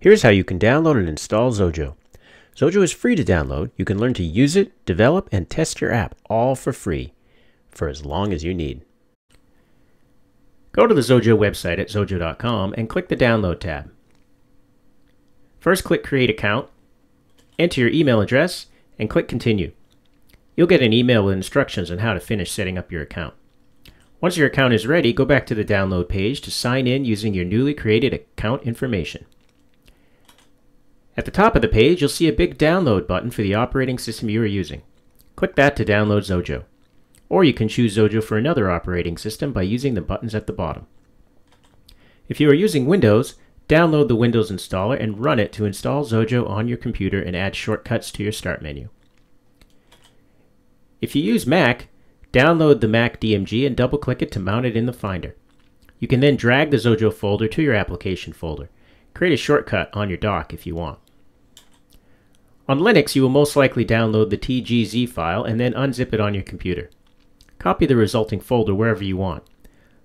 Here's how you can download and install Xojo. Xojo is free to download. You can learn to use it, develop, and test your app all for free for as long as you need. Go to the Xojo website at xojo.com and click the Download tab. First click Create Account, enter your email address, and click Continue. You'll get an email with instructions on how to finish setting up your account. Once your account is ready, go back to the download page to sign in using your newly created account information. At the top of the page, you'll see a big download button for the operating system you are using. Click that to download Xojo. Or you can choose Xojo for another operating system by using the buttons at the bottom. If you are using Windows, download the Windows installer and run it to install Xojo on your computer and add shortcuts to your start menu. If you use Mac, download the Mac DMG and double-click it to mount it in the Finder. You can then drag the Xojo folder to your application folder. Create a shortcut on your dock if you want. On Linux, you will most likely download the TGZ file and then unzip it on your computer. Copy the resulting folder wherever you want.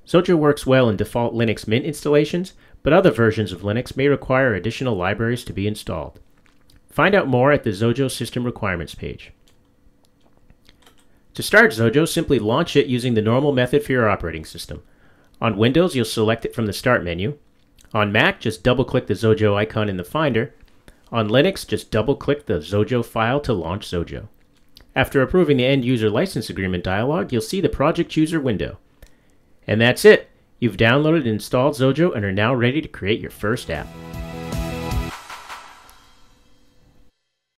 Xojo works well in default Linux Mint installations, but other versions of Linux may require additional libraries to be installed. Find out more at the Xojo System Requirements page. To start Xojo, simply launch it using the normal method for your operating system. On Windows, you'll select it from the Start menu. On Mac, just double-click the Xojo icon in the Finder, on Linux, just double-click the Xojo file to launch Xojo. After approving the End User License Agreement dialog, you'll see the Project Chooser window. And that's it! You've downloaded and installed Xojo and are now ready to create your first app.